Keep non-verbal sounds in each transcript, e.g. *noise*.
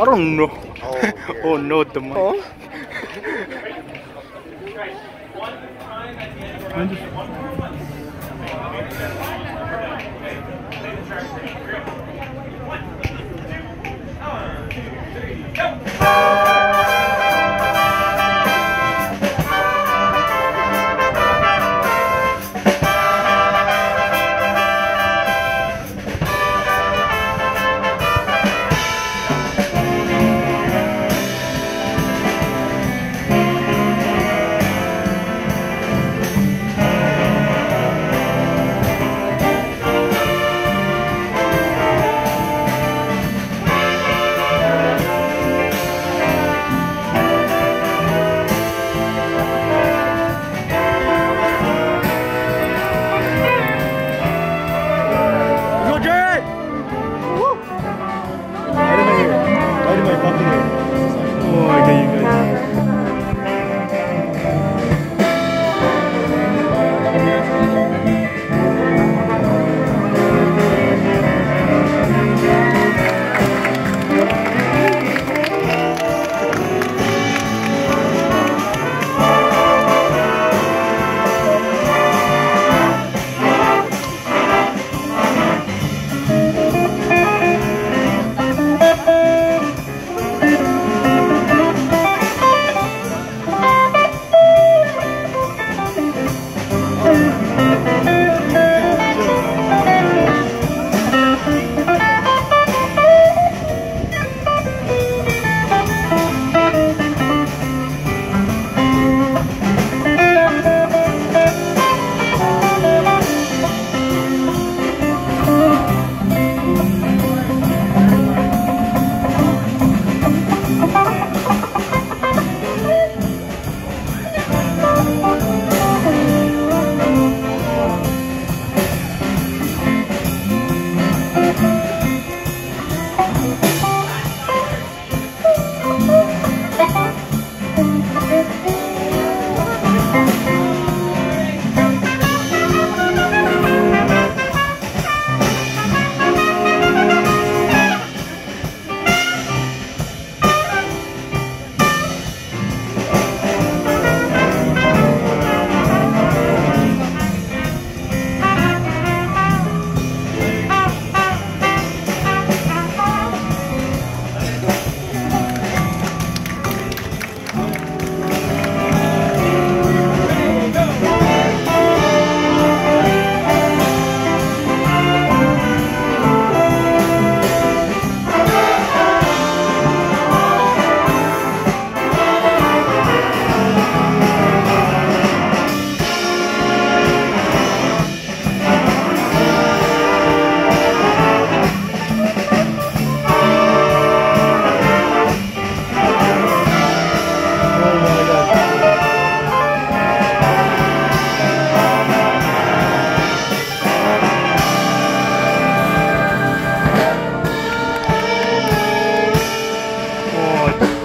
I don't know. Oh, *laughs* oh, no, the mic. Oh. Go,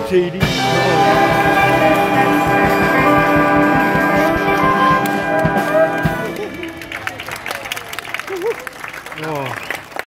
JD.